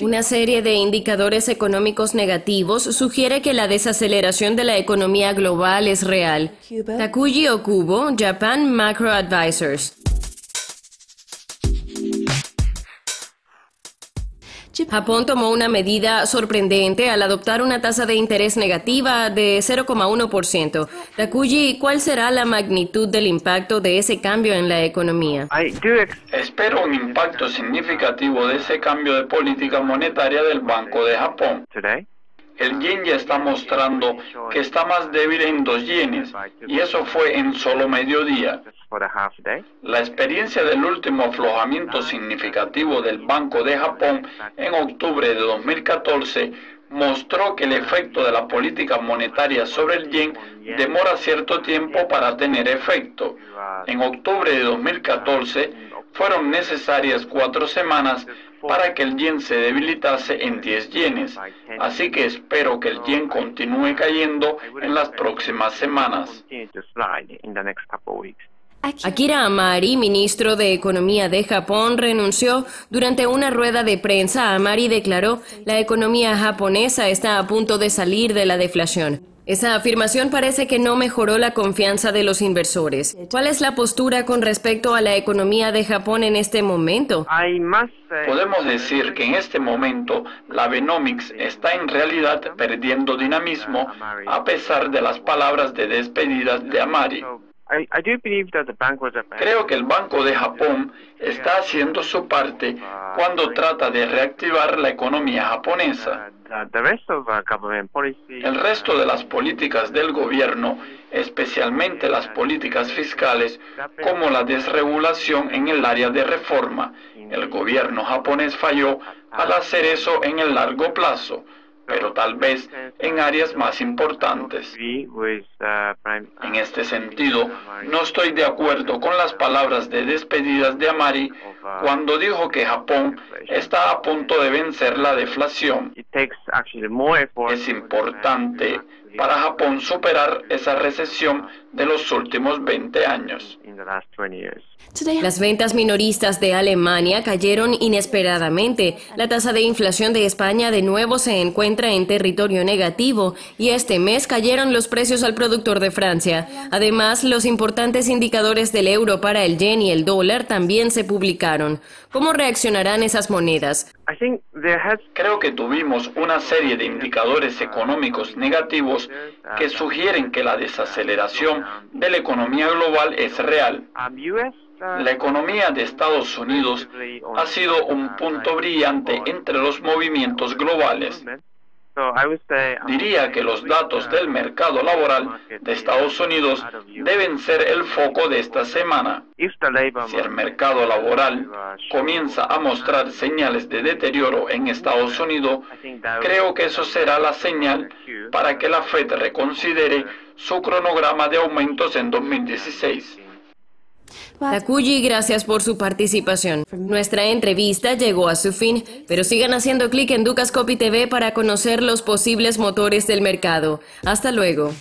Una serie de indicadores económicos negativos sugiere que la desaceleración de la economía global es real. Takuji Okubo, Japan Macro Advisors. Japón tomó una medida sorprendente al adoptar una tasa de interés negativa de 0,1%. Takuji, ¿cuál será la magnitud del impacto de ese cambio en la economía? Espero un impacto significativo de ese cambio de política monetaria del Banco de Japón. El yen ya está mostrando que está más débil en dos yenes y eso fue en solo mediodía. La experiencia del último aflojamiento significativo del Banco de Japón en octubre de 2014 mostró que el efecto de la política monetaria sobre el yen demora cierto tiempo para tener efecto. En octubre de 2014 fueron necesarias cuatro semanas para que el yen se debilitase en 10 yenes. Así que espero que el yen continúe cayendo en las próximas semanas. Akira Amari, ministro de Economía de Japón, renunció durante una rueda de prensa. Amari declaró, la economía japonesa está a punto de salir de la deflación. Esa afirmación parece que no mejoró la confianza de los inversores. ¿Cuál es la postura con respecto a la economía de Japón en este momento? Podemos decir que en este momento la Benomics está en realidad perdiendo dinamismo a pesar de las palabras de despedidas de Amari. Creo que el Banco de Japón está haciendo su parte cuando trata de reactivar la economía japonesa. El resto de las políticas del gobierno, especialmente las políticas fiscales, como la desregulación en el área de reforma, el gobierno japonés falló al hacer eso en el largo plazo pero tal vez en áreas más importantes. En este sentido, no estoy de acuerdo con las palabras de despedidas de Amari cuando dijo que Japón está a punto de vencer la deflación. Es importante para Japón superar esa recesión de los últimos 20 años. Las ventas minoristas de Alemania cayeron inesperadamente. La tasa de inflación de España de nuevo se encuentra en territorio negativo y este mes cayeron los precios al productor de Francia. Además, los importantes indicadores del euro para el yen y el dólar también se publicaron. ¿Cómo reaccionarán esas monedas? Creo que tuvimos una serie de indicadores económicos negativos que sugieren que la desaceleración de la economía global es real. La economía de Estados Unidos ha sido un punto brillante entre los movimientos globales. Diría que los datos del mercado laboral de Estados Unidos deben ser el foco de esta semana. Si el mercado laboral comienza a mostrar señales de deterioro en Estados Unidos, creo que eso será la señal para que la Fed reconsidere su cronograma de aumentos en 2016. Takuji, gracias por su participación. Nuestra entrevista llegó a su fin, pero sigan haciendo clic en Ducascopy TV para conocer los posibles motores del mercado. Hasta luego.